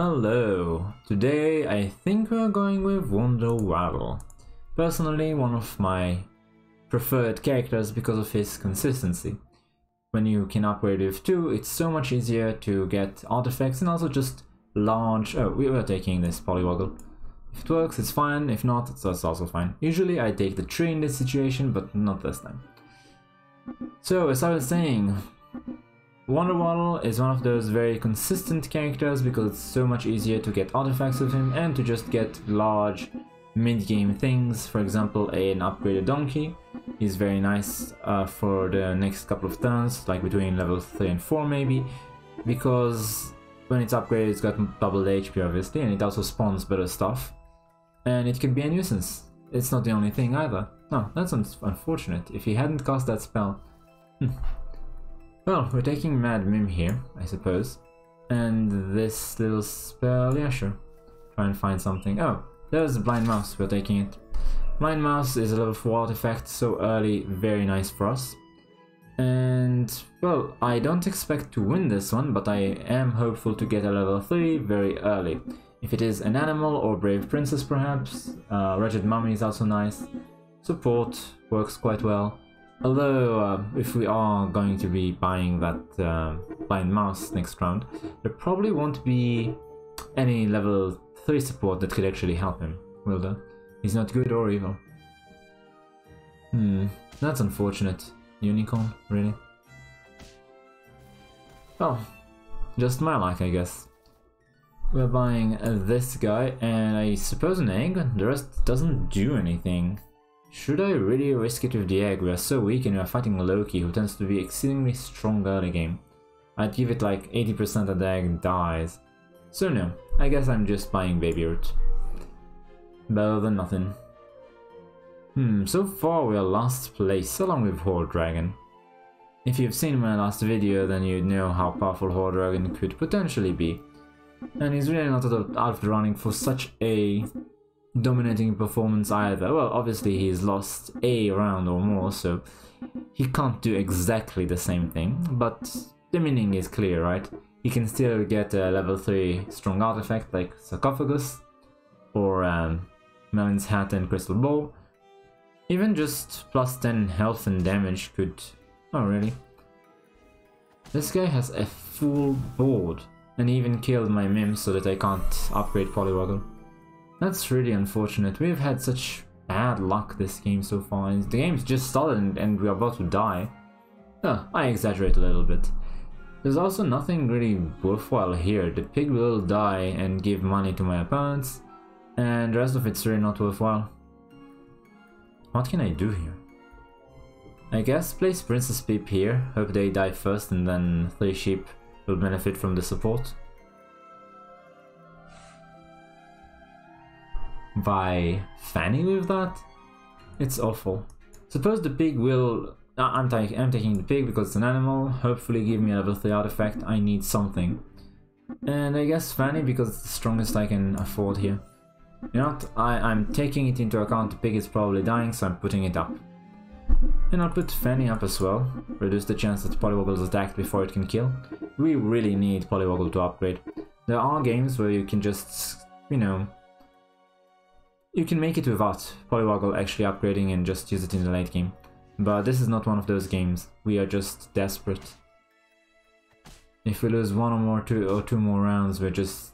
Hello! Today I think we're going with Wonder Waddle. Personally, one of my preferred characters because of his consistency. When you can upgrade with 2, it's so much easier to get artifacts and also just launch... Oh, we were taking this polywoggle. If it works, it's fine. If not, it's also fine. Usually I take the tree in this situation, but not this time. So, as I was saying, Wonder Waddle is one of those very consistent characters because it's so much easier to get artifacts with him and to just get large mid-game things. For example, an upgraded donkey is very nice uh, for the next couple of turns, like between level 3 and 4 maybe, because when it's upgraded it's got double HP obviously and it also spawns better stuff. And it can be a nuisance. It's not the only thing either. No, that's un unfortunate. If he hadn't cast that spell... Well, we're taking Mad Mim here, I suppose. And this little spell, yeah sure. Try and find something. Oh, there's Blind Mouse, we're taking it. Blind Mouse is a level 4 artifact, so early, very nice for us. And, well, I don't expect to win this one, but I am hopeful to get a level 3 very early. If it is an animal or brave princess perhaps, uh, Wretched Mummy is also nice. Support works quite well. Although, uh, if we are going to be buying that uh, blind mouse next round, there probably won't be any level 3 support that could actually help him, will there? He's not good or evil. Hmm, that's unfortunate. Unicorn, really? Well, just my luck, I guess. We're buying this guy and I suppose an egg? The rest doesn't do anything. Should I really risk it with the egg? We are so weak and we are fighting Loki who tends to be exceedingly strong early game. I'd give it like 80% that the egg dies. So no, I guess I'm just buying baby root. Better than nothing. Hmm, so far we are last place along with Horde Dragon. If you've seen my last video then you'd know how powerful Horde Dragon could potentially be. And he's really not out of the running for such a dominating performance either. Well, obviously he's lost a round or more, so he can't do exactly the same thing, but the meaning is clear, right? He can still get a level 3 strong artifact like Sarcophagus, or um, Merlin's Hat and Crystal Ball. Even just plus 10 health and damage could... Oh, really? This guy has a full board and even killed my Mim so that I can't upgrade Polywoggle. That's really unfortunate. We've had such bad luck this game so far. The game's just started and, and we're about to die. Oh, I exaggerate a little bit. There's also nothing really worthwhile here. The pig will die and give money to my opponents, and the rest of it's really not worthwhile. What can I do here? I guess place Princess Peep here, hope they die first and then three sheep will benefit from the support. Buy Fanny with that? It's awful. Suppose the pig will... Uh, I'm, I'm taking the pig because it's an animal, hopefully give me a level 3 artifact, I need something. And I guess Fanny because it's the strongest I can afford here. You know what, I, I'm taking it into account the pig is probably dying so I'm putting it up. And I'll put Fanny up as well, reduce the chance that Polywoggle is attacked before it can kill. We really need Polywoggle to upgrade. There are games where you can just, you know, you can make it without Polywoggle actually upgrading and just use it in the late game. But this is not one of those games. We are just desperate. If we lose one or more two or two more rounds, we're just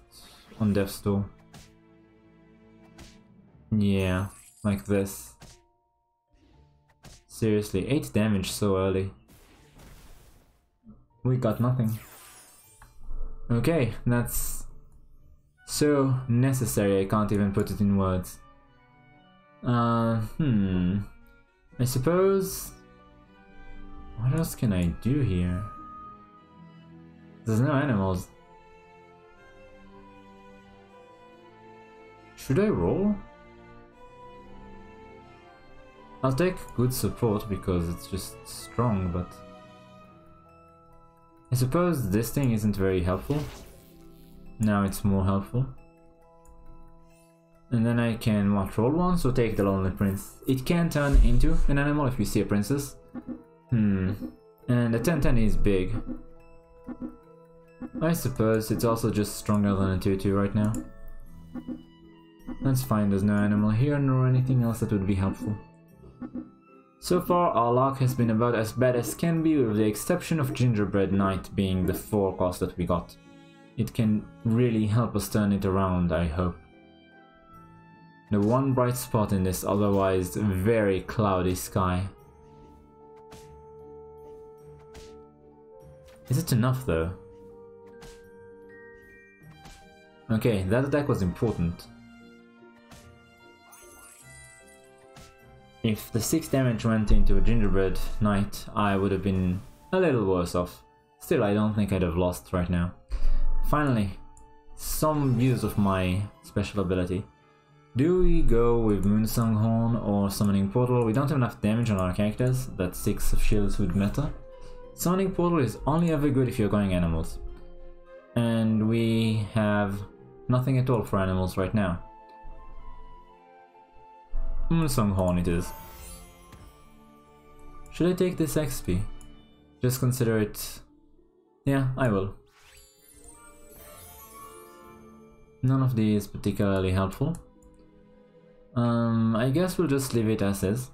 on death's door. Yeah, like this. Seriously, 8 damage so early. We got nothing. Okay, that's so necessary I can't even put it in words. Uh, hmm. I suppose... What else can I do here? There's no animals. Should I roll? I'll take good support because it's just strong, but... I suppose this thing isn't very helpful. Now it's more helpful. And then I can what, roll one, so take the Lonely Prince. It can turn into an animal if you see a princess. Hmm. And the 1010 is big. I suppose it's also just stronger than a 2-2 right now. That's fine, there's no animal here nor anything else that would be helpful. So far, our luck has been about as bad as can be with the exception of Gingerbread Knight being the forecast that we got. It can really help us turn it around, I hope. The one bright spot in this otherwise very cloudy sky. Is it enough though? Okay, that attack was important. If the 6 damage went into a gingerbread knight, I would have been a little worse off. Still, I don't think I'd have lost right now. Finally, some use of my special ability. Do we go with Moonsong Horn or Summoning Portal? We don't have enough damage on our characters, that 6 of shields would matter. Summoning Portal is only ever good if you're going animals. And we have nothing at all for animals right now. Moonsong Horn it is. Should I take this XP? Just consider it... Yeah, I will. None of these particularly helpful. Um, I guess we'll just leave it as is.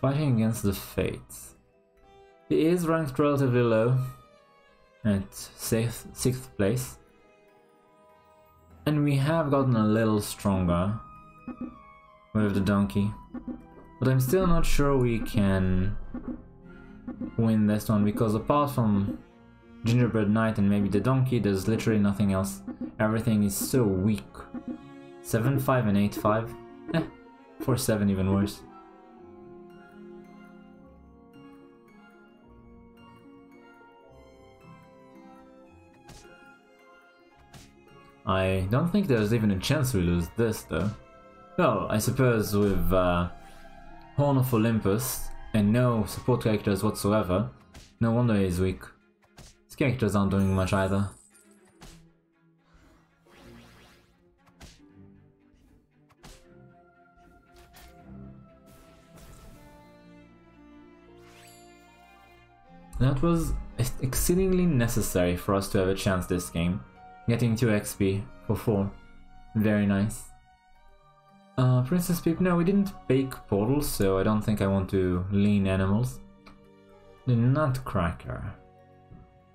Fighting against the Fates. He is ranked relatively low, at sixth, sixth place. And we have gotten a little stronger with the donkey. But I'm still not sure we can win this one because apart from Gingerbread Knight and maybe the donkey, there's literally nothing else. Everything is so weak. 7, 5 and 8, 5. Eh, 4, 7 even worse. I don't think there's even a chance we lose this though. Well, I suppose with uh, Horn of Olympus and no support characters whatsoever, no wonder he's weak. Characters aren't doing much either. That was exceedingly necessary for us to have a chance this game. Getting 2 XP for 4. Very nice. Uh, Princess Peep, no, we didn't bake portals, so I don't think I want to lean animals. The Nutcracker.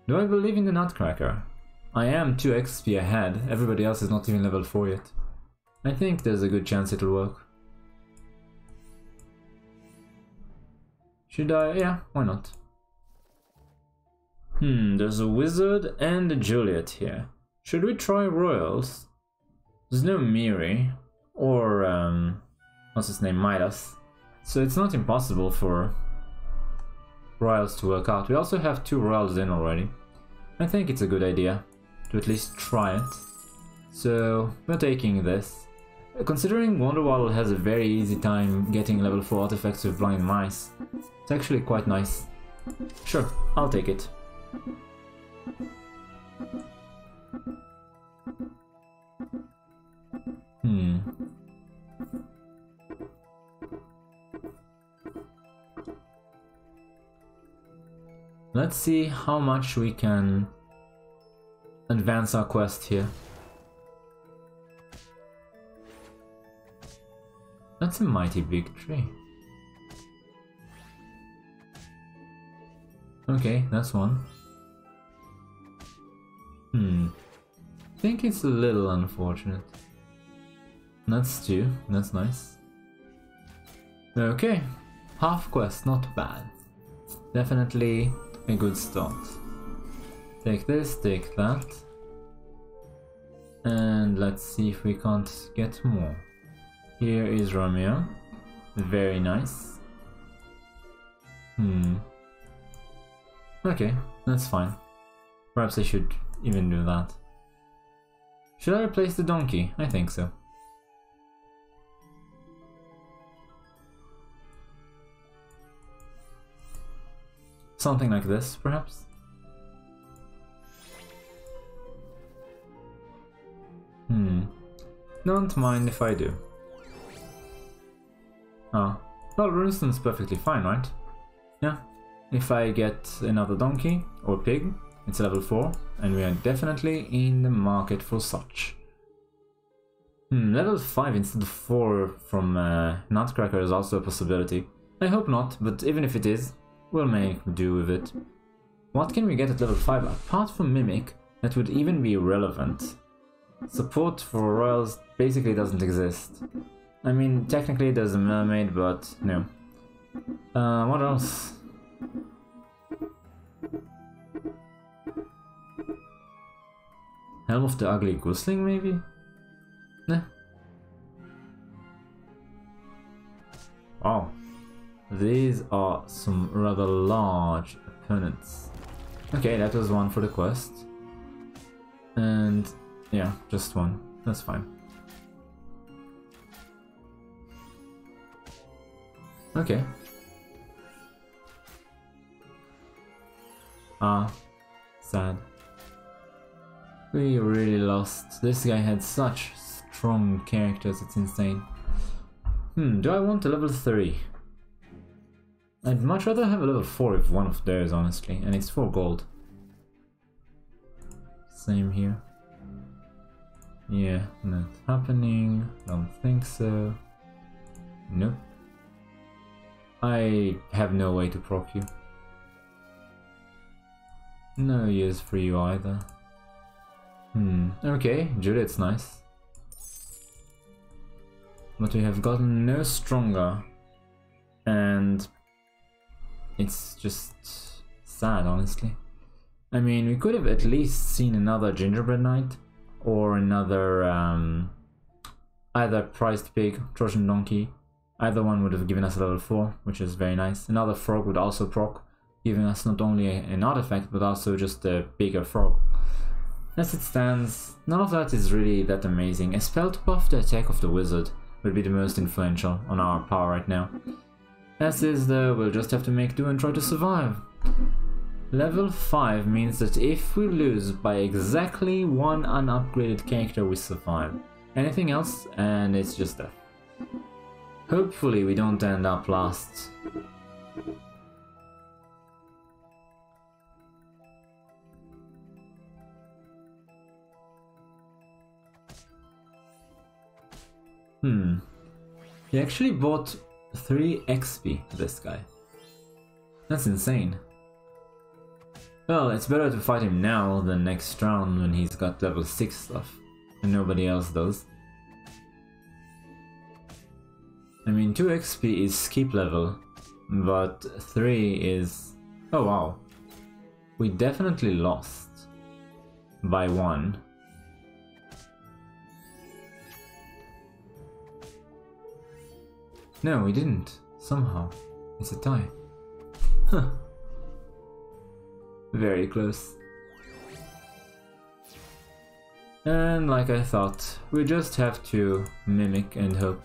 Do I believe in the Nutcracker? I am 2 XP ahead, everybody else is not even level 4 yet. I think there's a good chance it'll work. Should I? Yeah, why not? Hmm, there's a wizard and a Juliet here. Should we try Royals? There's no Miri or um, what's his name, Midas. So it's not impossible for Royals to work out. We also have two Royals in already. I think it's a good idea to at least try it. So we're taking this. Considering Wonder Waddle has a very easy time getting level 4 artifacts with blind mice, it's actually quite nice. Sure, I'll take it. Let's see how much we can advance our quest here. That's a mighty big tree. Okay, that's one. Hmm. I think it's a little unfortunate. That's two. That's nice. Okay. Half quest, not bad. Definitely a good start. Take this, take that. And let's see if we can't get more. Here is Romeo. Very nice. Hmm. Okay, that's fine. Perhaps I should even do that. Should I replace the donkey? I think so. Something like this, perhaps? Hmm. Don't mind if I do. Ah, Well, Runestone's perfectly fine, right? Yeah. If I get another donkey or pig, it's level 4, and we are definitely in the market for such. Hmm, level 5 instead of 4 from uh, Nutcracker is also a possibility. I hope not, but even if it is, we'll make do with it. What can we get at level 5 apart from Mimic that would even be relevant? Support for royals basically doesn't exist. I mean, technically there's a mermaid, but no. Uh, what else? Helm of the Ugly Gooseling, maybe? Nah. Wow. These are some rather large opponents. Okay, that was one for the quest. And yeah, just one. That's fine. Okay. Ah, sad. We really lost. This guy had such strong characters, it's insane. Hmm, do I want a level 3? I'd much rather have a level 4 if one of those, honestly, and it's 4 gold. Same here. Yeah, not happening. Don't think so. Nope. I have no way to proc you. No use for you either. Hmm, okay, Juliet's nice. But we have gotten no stronger. And it's just sad, honestly. I mean, we could have at least seen another Gingerbread Knight or another um, either Prized Pig, Trojan Donkey. Either one would have given us a level 4, which is very nice. Another frog would also proc, giving us not only an artifact, but also just a bigger frog. As it stands, none of that is really that amazing. A spell to buff the attack of the wizard would be the most influential on our power right now. As is though, we'll just have to make do and try to survive. Level 5 means that if we lose by exactly one unupgraded character we survive. Anything else and it's just death. Hopefully we don't end up last. Hmm. He actually bought 3 XP, this guy. That's insane. Well, it's better to fight him now than next round when he's got level 6 stuff, and nobody else does. I mean, 2 XP is skip level, but 3 is... Oh wow. We definitely lost. By 1. No, we didn't. Somehow. It's a tie. Huh. Very close. And like I thought, we just have to mimic and hope.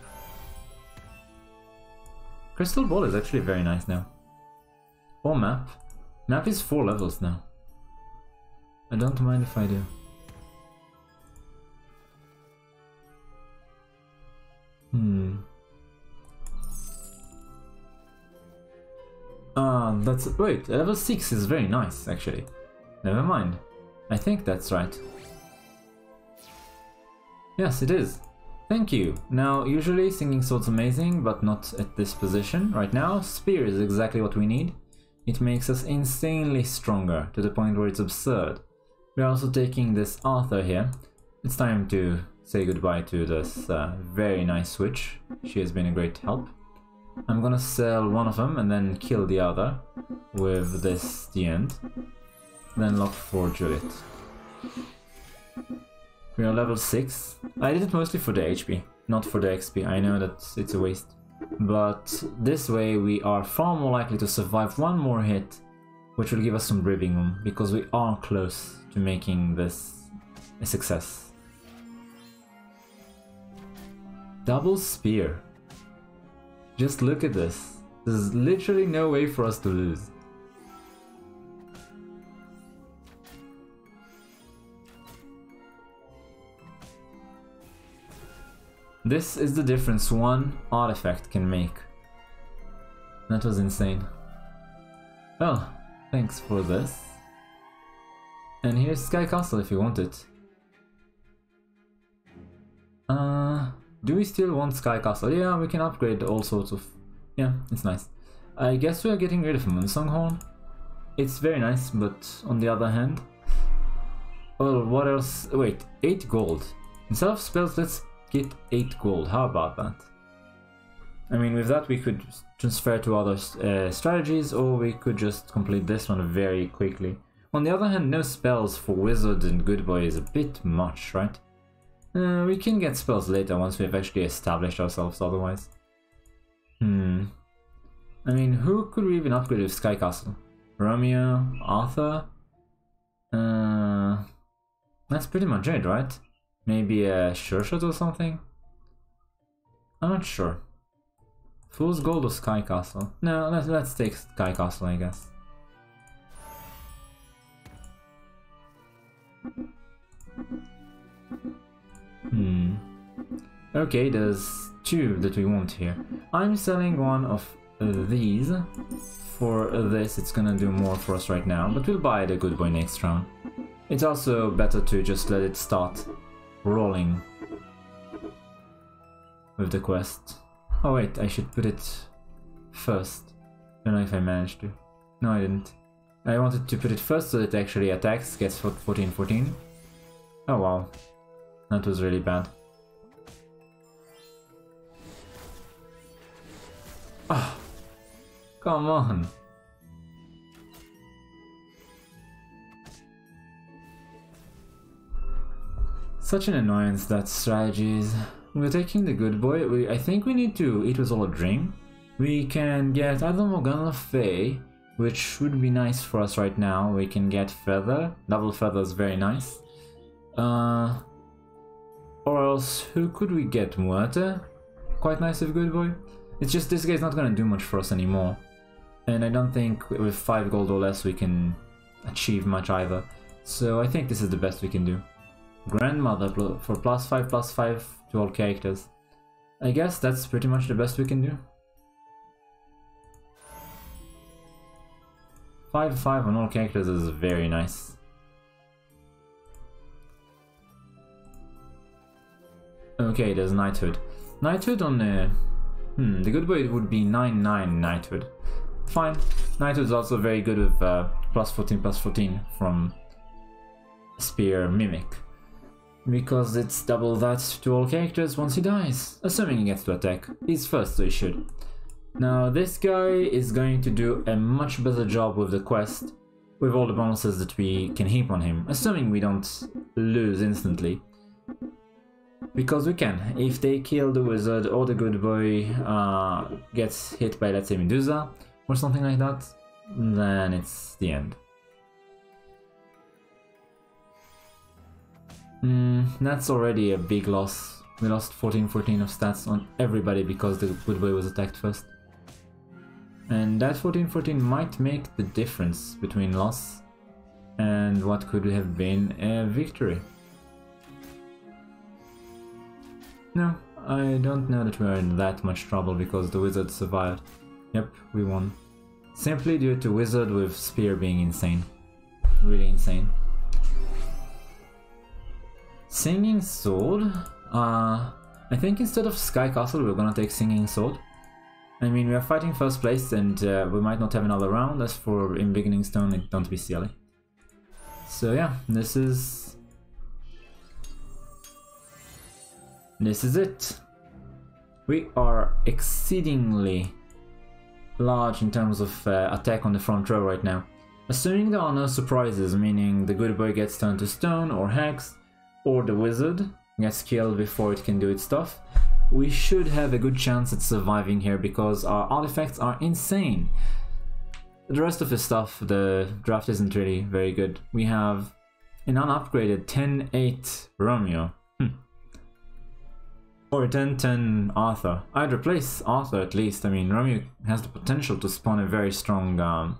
Crystal Ball is actually very nice now. Or map. Map is 4 levels now. I don't mind if I do. Hmm. Ah, that's... wait, level 6 is very nice, actually. Never mind. I think that's right. Yes, it is. Thank you. Now, usually Singing Sword's amazing, but not at this position. Right now, Spear is exactly what we need. It makes us insanely stronger, to the point where it's absurd. We're also taking this Arthur here. It's time to say goodbye to this uh, very nice switch. She has been a great help. I'm gonna sell one of them and then kill the other with this the end. Then lock for Juliet. We are level 6. I did it mostly for the HP, not for the XP. I know that it's a waste. But this way we are far more likely to survive one more hit, which will give us some breathing room, because we are close to making this a success. Double Spear. Just look at this. There's literally no way for us to lose. This is the difference one artifact can make. That was insane. Well, thanks for this. And here's Sky Castle if you want it. Do we still want Sky Castle? Yeah, we can upgrade all sorts of... Yeah, it's nice. I guess we are getting rid of Moonsong Horn. It's very nice, but on the other hand... Well, what else? Wait, 8 gold. Instead of spells, let's get 8 gold. How about that? I mean, with that we could transfer to other uh, strategies, or we could just complete this one very quickly. On the other hand, no spells for Wizard and Good Boy is a bit much, right? Uh, we can get spells later once we've actually established ourselves otherwise. Hmm. I mean, who could we even upgrade with Sky Castle? Romeo? Arthur? Uh, that's pretty much it, right? Maybe a Sure Shot or something? I'm not sure. Fool's Gold or Sky Castle? No, let's, let's take Sky Castle, I guess. Hmm. Okay, there's two that we want here. I'm selling one of uh, these. For this, it's gonna do more for us right now, but we'll buy the good boy next round. It's also better to just let it start rolling with the quest. Oh wait, I should put it first. Don't know if I managed to. No, I didn't. I wanted to put it first so it actually attacks, gets 14-14. Oh wow, that was really bad. Oh, come on. Such an annoyance that strategies. We're taking the good boy. We, I think we need to It Was All a Dream. We can get either Morgana Fey, which would be nice for us right now. We can get Feather. Double Feather is very nice. Uh, else, who could we get? Muerte? Quite nice of Good Boy. It's just this guy's not gonna do much for us anymore. And I don't think with 5 gold or less we can achieve much either. So I think this is the best we can do. Grandmother for plus 5 plus 5 to all characters. I guess that's pretty much the best we can do. 5 5 on all characters is very nice. Okay, there's knighthood. Knighthood on the... Hmm, the good way would be 9-9 knighthood. Fine. Knighthood is also very good with uh, plus 14 plus 14 from Spear Mimic. Because it's double that to all characters once he dies. Assuming he gets to attack. He's first, so he should. Now, this guy is going to do a much better job with the quest with all the bonuses that we can heap on him, assuming we don't lose instantly. Because we can. If they kill the wizard or the good boy uh, gets hit by, let's say, Medusa or something like that, then it's the end. Mm, that's already a big loss. We lost 14-14 of stats on everybody because the good boy was attacked first. And that 14-14 might make the difference between loss and what could have been a victory. No, I don't know that we're in that much trouble because the wizard survived. Yep, we won. Simply due to wizard with spear being insane. Really insane. Singing Sword? Uh, I think instead of Sky Castle we're gonna take Singing Sword. I mean, we are fighting first place and uh, we might not have another round. As for in Beginning Stone, it don't be silly. So yeah, this is... This is it. We are exceedingly large in terms of uh, attack on the front row right now. Assuming there are no surprises, meaning the good boy gets turned to stone or hex, or the wizard gets killed before it can do its stuff, we should have a good chance at surviving here because our artifacts are insane. The rest of the stuff, the draft isn't really very good. We have an unupgraded 10-8 Romeo. Or 10-10 Arthur. I'd replace Arthur at least. I mean, Romeo has the potential to spawn a very strong um,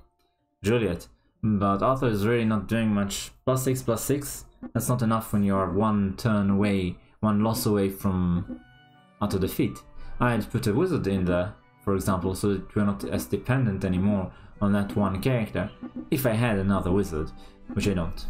Juliet. But Arthur is really not doing much. Plus 6, plus 6 that's not enough when you're one turn away, one loss away from utter defeat. I'd put a wizard in there for example, so that we're not as dependent anymore on that one character, if I had another wizard, which I don't.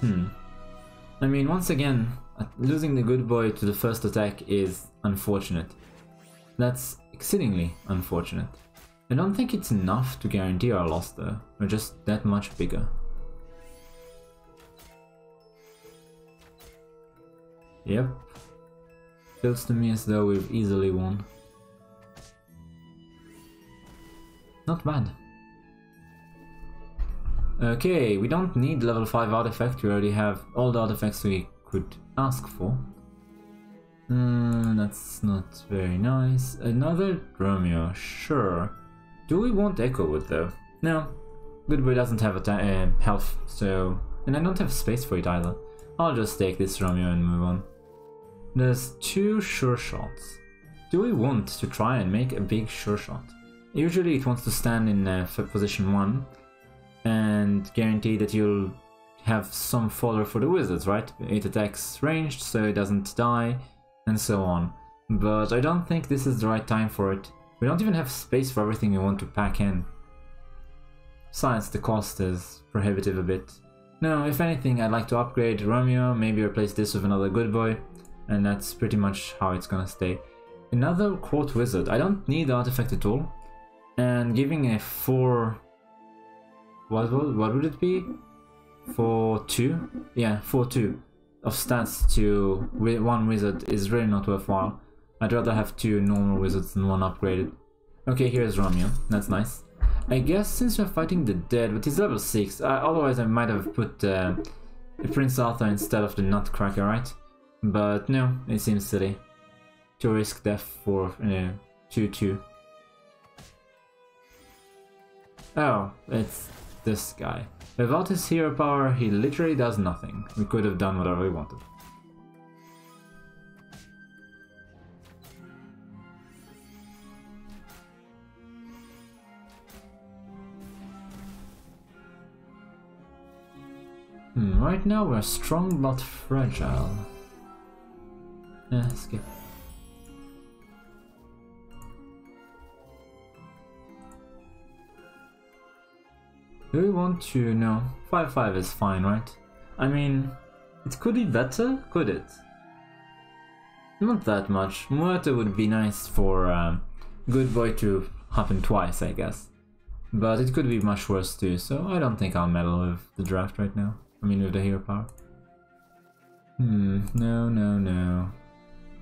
Hmm. I mean, once again, uh, losing the good boy to the first attack is unfortunate. That's exceedingly unfortunate. I don't think it's enough to guarantee our loss though, we're just that much bigger. Yep. Feels to me as though we've easily won. Not bad. Okay, we don't need level 5 artifact, we already have all the artifacts we could ask for. Mm, that's not very nice. Another Romeo, sure. Do we want Echo Wood though? No. Good Boy doesn't have a uh, health, so... And I don't have space for it either. I'll just take this Romeo and move on. There's two sure shots. Do we want to try and make a big sure shot? Usually it wants to stand in uh, position 1, and guarantee that you'll have some fodder for the wizards, right? It attacks ranged, so it doesn't die, and so on. But I don't think this is the right time for it. We don't even have space for everything we want to pack in. Besides, the cost is prohibitive a bit. No, if anything, I'd like to upgrade Romeo, maybe replace this with another good boy, and that's pretty much how it's gonna stay. Another Court Wizard. I don't need the artifact at all, and giving a 4 what would, what would it be? 4-2? Yeah, 4-2 of stats to one wizard is really not worthwhile. I'd rather have two normal wizards than one upgraded. Okay, here's Romeo. That's nice. I guess since we're fighting the dead, but he's level 6, uh, otherwise I might have put uh, Prince Arthur instead of the Nutcracker, right? But no, it seems silly. To risk death for 2-2. oh, it's this guy. Without his hero power, he literally does nothing. We could have done whatever we wanted. Hmm, right now we're strong but fragile. Yeah, skip. Do we want to... no. 5-5 is fine, right? I mean, it could be better, could it? Not that much. Muerte would be nice for uh, Good Boy to happen twice, I guess. But it could be much worse too, so I don't think I'll meddle with the draft right now. I mean with the hero power. Hmm, no, no, no.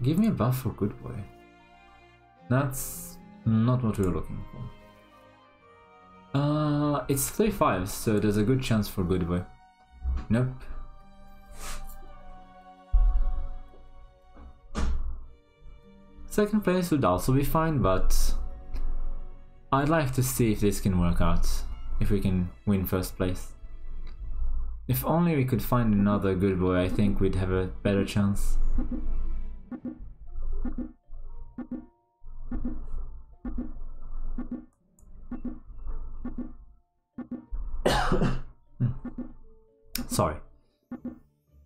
Give me a buff for Good Boy. That's not what we were looking for. Uh, it's 3-5, so there's a good chance for good boy. Nope. Second place would also be fine, but I'd like to see if this can work out, if we can win first place. If only we could find another good boy, I think we'd have a better chance. Sorry.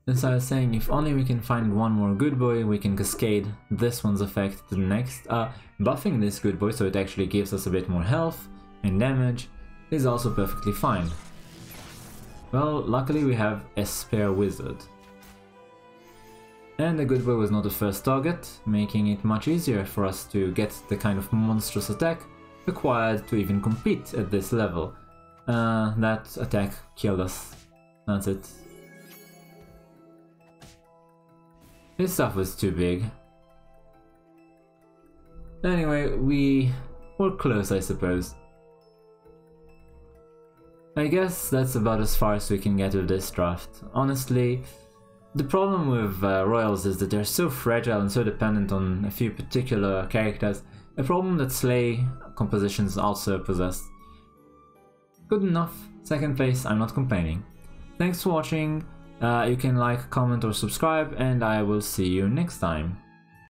As I was saying, if only we can find one more good boy, we can cascade this one's effect to the next. Uh, buffing this good boy so it actually gives us a bit more health and damage is also perfectly fine. Well, luckily we have a spare wizard. And the good boy was not the first target, making it much easier for us to get the kind of monstrous attack required to even compete at this level. Uh, that attack killed us. That's it. This stuff was too big. Anyway, we were close, I suppose. I guess that's about as far as we can get with this draft. Honestly, the problem with uh, Royals is that they're so fragile and so dependent on a few particular characters, a problem that Slay compositions also possess. Good enough, second place, I'm not complaining. Thanks for watching, uh, you can like, comment or subscribe and I will see you next time.